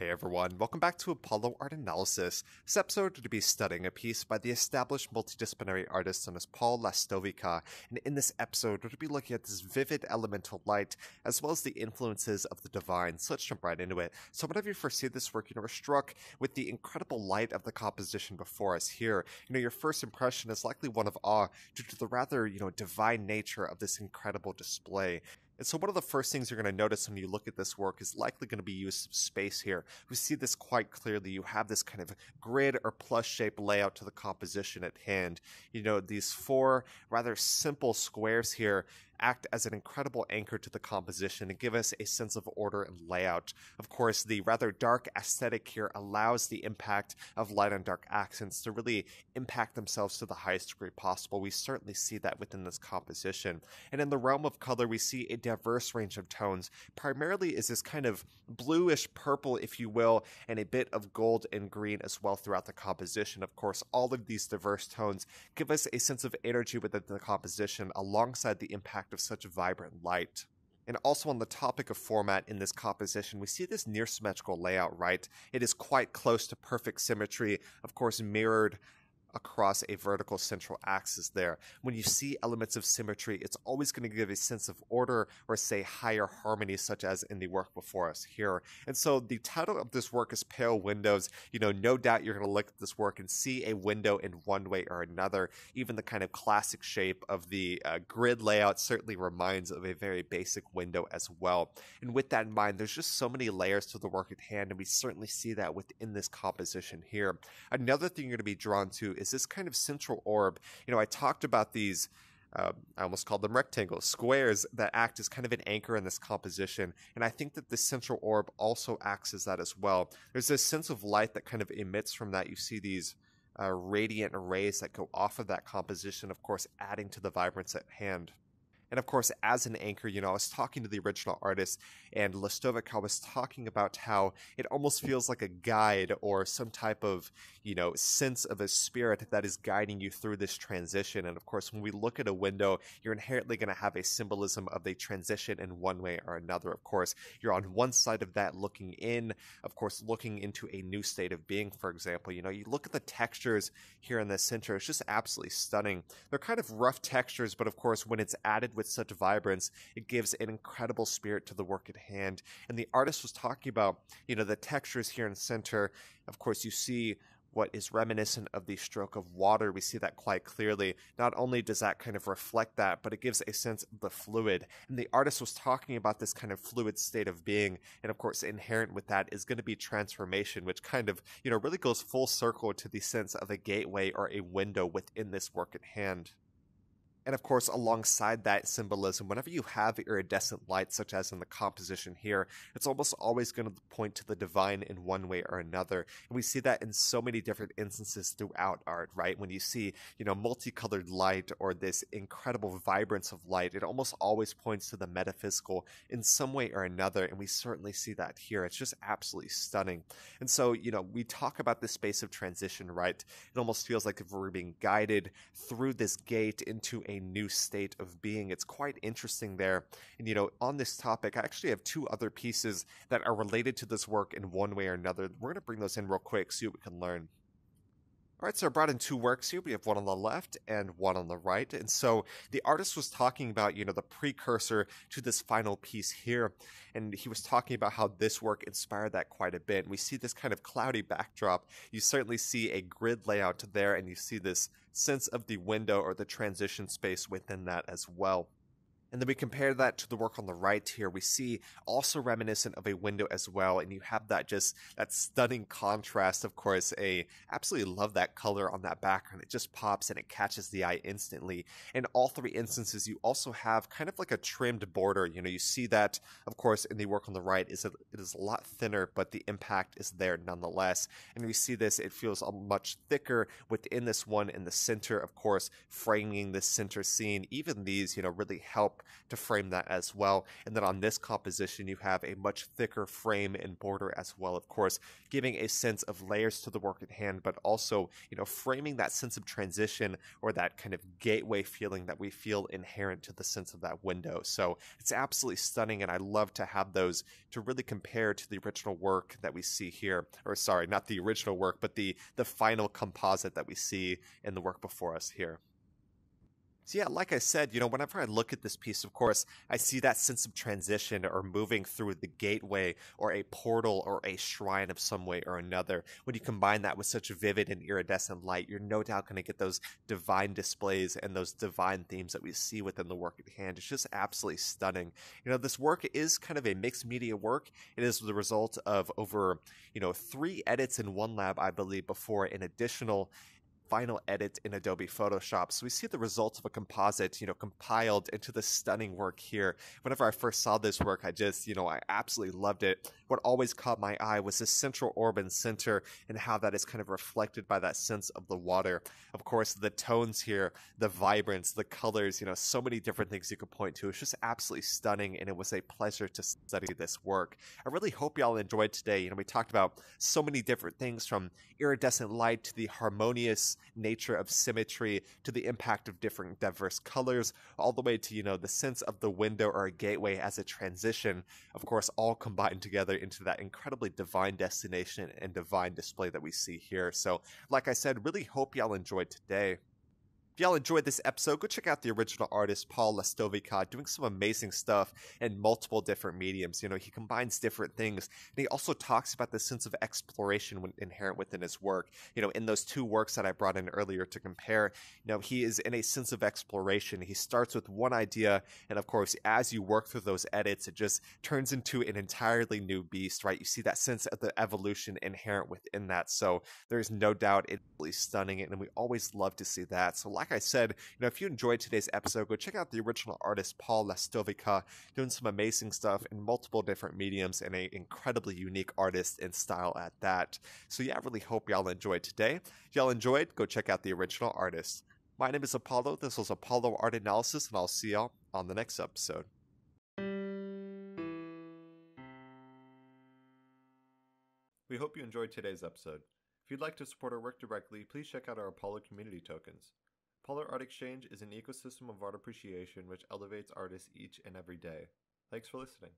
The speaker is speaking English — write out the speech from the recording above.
Hey everyone, welcome back to Apollo Art Analysis. This episode to be studying a piece by the established multidisciplinary artist known as Paul Lastovica, and in this episode we're to be looking at this vivid elemental light as well as the influences of the divine. So let's jump right into it. So whenever you first see this work, you know, we're struck with the incredible light of the composition before us here. You know, your first impression is likely one of awe due to the rather, you know, divine nature of this incredible display. And so one of the first things you're going to notice when you look at this work is likely going to be use of space here. We see this quite clearly. You have this kind of grid or plus shape layout to the composition at hand. You know, these four rather simple squares here act as an incredible anchor to the composition and give us a sense of order and layout. Of course, the rather dark aesthetic here allows the impact of light on dark accents to really impact themselves to the highest degree possible. We certainly see that within this composition. And in the realm of color, we see a diverse range of tones. Primarily is this kind of bluish purple, if you will, and a bit of gold and green as well throughout the composition. Of course, all of these diverse tones give us a sense of energy within the composition alongside the impact of such vibrant light. And also on the topic of format in this composition, we see this near symmetrical layout, right? It is quite close to perfect symmetry, of course, mirrored across a vertical central axis there. When you see elements of symmetry, it's always going to give a sense of order or say higher harmony, such as in the work before us here. And so the title of this work is Pale Windows. You know, no doubt you're going to look at this work and see a window in one way or another. Even the kind of classic shape of the uh, grid layout certainly reminds of a very basic window as well. And with that in mind, there's just so many layers to the work at hand, and we certainly see that within this composition here. Another thing you're going to be drawn to is this kind of central orb. You know, I talked about these. Uh, I almost called them rectangles, squares that act as kind of an anchor in this composition. And I think that the central orb also acts as that as well. There's this sense of light that kind of emits from that. You see these uh, radiant rays that go off of that composition, of course, adding to the vibrance at hand. And of course, as an anchor, you know, I was talking to the original artist, and Lastovica was talking about how it almost feels like a guide or some type of, you know, sense of a spirit that is guiding you through this transition. And of course, when we look at a window, you're inherently going to have a symbolism of the transition in one way or another. Of course, you're on one side of that looking in, of course, looking into a new state of being, for example. You know, you look at the textures here in the center, it's just absolutely stunning. They're kind of rough textures, but of course, when it's added with such vibrance, it gives an incredible spirit to the work at hand. And the artist was talking about, you know, the textures here in center. Of course, you see what is reminiscent of the stroke of water. We see that quite clearly. Not only does that kind of reflect that, but it gives a sense of the fluid. And the artist was talking about this kind of fluid state of being. And of course, inherent with that is going to be transformation, which kind of, you know, really goes full circle to the sense of a gateway or a window within this work at hand. And of course, alongside that symbolism, whenever you have iridescent light, such as in the composition here, it's almost always going to point to the divine in one way or another. And we see that in so many different instances throughout art, right? When you see, you know, multicolored light or this incredible vibrance of light, it almost always points to the metaphysical in some way or another. And we certainly see that here. It's just absolutely stunning. And so, you know, we talk about the space of transition, right? It almost feels like if we're being guided through this gate into a new state of being. It's quite interesting there. And, you know, on this topic, I actually have two other pieces that are related to this work in one way or another. We're going to bring those in real quick, see what we can learn. All right, so I brought in two works here. We have one on the left and one on the right. And so the artist was talking about, you know, the precursor to this final piece here. And he was talking about how this work inspired that quite a bit. And we see this kind of cloudy backdrop. You certainly see a grid layout there, and you see this sense of the window or the transition space within that as well. And then we compare that to the work on the right here. We see also reminiscent of a window as well. And you have that just that stunning contrast, of course. A absolutely love that color on that background. It just pops and it catches the eye instantly. In all three instances, you also have kind of like a trimmed border. You know, you see that, of course, in the work on the right is a, it is a lot thinner, but the impact is there nonetheless. And we see this, it feels a much thicker within this one in the center, of course, framing this center scene. Even these, you know, really help to frame that as well. And then on this composition, you have a much thicker frame and border as well, of course, giving a sense of layers to the work at hand, but also, you know, framing that sense of transition or that kind of gateway feeling that we feel inherent to the sense of that window. So it's absolutely stunning, and I love to have those to really compare to the original work that we see here. Or sorry, not the original work, but the the final composite that we see in the work before us here. So yeah, like I said, you know, whenever I look at this piece, of course, I see that sense of transition or moving through the gateway or a portal or a shrine of some way or another. When you combine that with such vivid and iridescent light, you're no doubt going to get those divine displays and those divine themes that we see within the work at hand. It's just absolutely stunning. You know, this work is kind of a mixed media work. It is the result of over, you know, three edits in OneLab, I believe, before an additional final edit in Adobe Photoshop. So we see the results of a composite, you know, compiled into the stunning work here. Whenever I first saw this work, I just, you know, I absolutely loved it. What always caught my eye was this central orb center and how that is kind of reflected by that sense of the water. Of course, the tones here, the vibrance, the colors, you know, so many different things you could point to. It's just absolutely stunning and it was a pleasure to study this work. I really hope y'all enjoyed today. You know, we talked about so many different things from iridescent light to the harmonious nature of symmetry to the impact of different diverse colors, all the way to, you know, the sense of the window or a gateway as a transition, of course, all combined together into that incredibly divine destination and divine display that we see here. So, like I said, really hope y'all enjoyed today y'all enjoyed this episode, go check out the original artist, Paul Lastovica, doing some amazing stuff in multiple different mediums. You know, he combines different things, and he also talks about the sense of exploration inherent within his work. You know, in those two works that I brought in earlier to compare, you know, he is in a sense of exploration. He starts with one idea, and of course, as you work through those edits, it just turns into an entirely new beast, right? You see that sense of the evolution inherent within that. So there's no doubt it's really stunning, and we always love to see that. So, like like I said, you know, if you enjoyed today's episode, go check out the original artist Paul Lastovica doing some amazing stuff in multiple different mediums and a incredibly unique artist and style at that. So yeah, I really hope y'all enjoyed today. If y'all enjoyed, go check out the original artist. My name is Apollo. This was Apollo Art Analysis, and I'll see y'all on the next episode. We hope you enjoyed today's episode. If you'd like to support our work directly, please check out our Apollo community tokens. Apollo Art Exchange is an ecosystem of art appreciation which elevates artists each and every day. Thanks for listening.